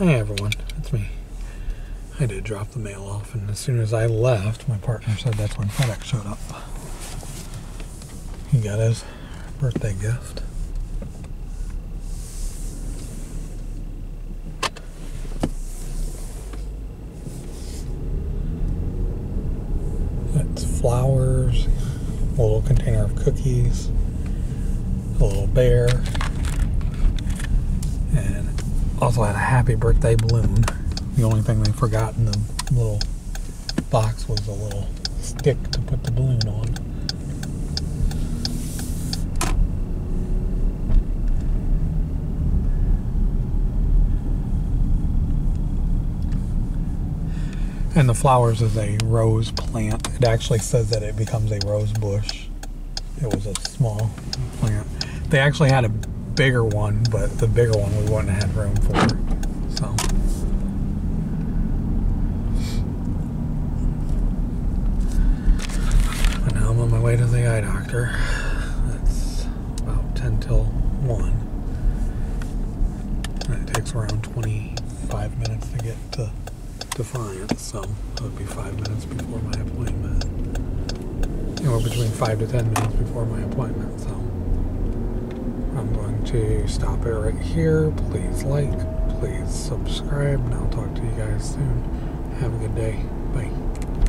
Hey everyone, it's me. I did drop the mail off, and as soon as I left, my partner said that's when FedEx showed up. He got his birthday gift. It's flowers, a little container of cookies, a little bear, also had a happy birthday balloon. The only thing they forgot in the little box was a little stick to put the balloon on. And the flowers is a rose plant. It actually says that it becomes a rose bush. It was a small plant. They actually had a bigger one, but the bigger one we wouldn't have room for. So. But now I'm on my way to the eye doctor. That's about 10 till 1. And it takes around 25 minutes to get to Defiance, so it would be 5 minutes before my appointment. Anywhere between 5 to 10 minutes before my appointment, so. I'm going to stop it right here. Please like, please subscribe, and I'll talk to you guys soon. Have a good day. Bye.